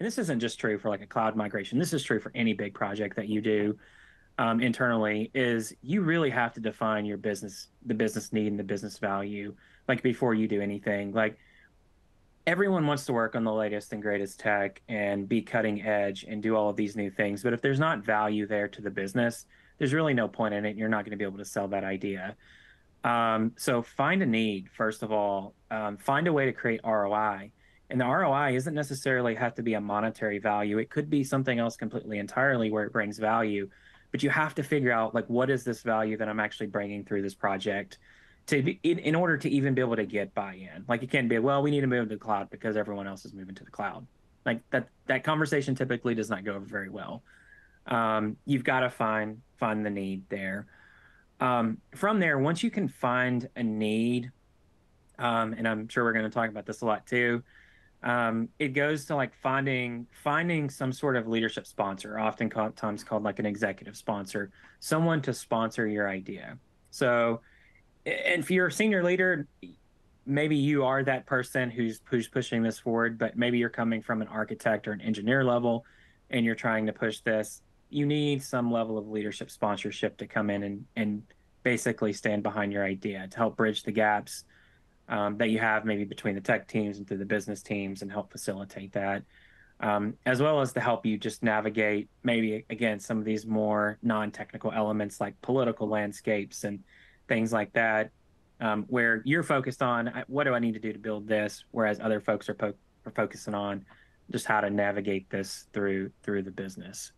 and this isn't just true for like a cloud migration. This is true for any big project that you do um, internally. Is you really have to define your business, the business need and the business value, like before you do anything. Like everyone wants to work on the latest and greatest tech and be cutting edge and do all of these new things, but if there's not value there to the business, there's really no point in it. You're not going to be able to sell that idea. Um, so find a need first of all. Um, find a way to create ROI and the ROI isn't necessarily have to be a monetary value. It could be something else completely entirely where it brings value. But you have to figure out like what is this value that I'm actually bringing through this project to be, in, in order to even be able to get buy-in. Like it can't be well, we need to move to the cloud because everyone else is moving to the cloud. Like that that conversation typically does not go over very well. Um, you've got to find find the need there. Um, from there, once you can find a need, um, and I'm sure we're going to talk about this a lot too um, it goes to like finding finding some sort of leadership sponsor, oftentimes called like an executive sponsor, someone to sponsor your idea. So, and if you're a senior leader, maybe you are that person who's who's pushing this forward, but maybe you're coming from an architect or an engineer level, and you're trying to push this. You need some level of leadership sponsorship to come in and and basically stand behind your idea to help bridge the gaps um, that you have maybe between the tech teams and through the business teams and help facilitate that, um, as well as to help you just navigate maybe again some of these more non-technical elements like political landscapes and things like that, um, where you're focused on what do I need to do to build this, whereas other folks are, po- are focusing on just how to navigate this through through the business.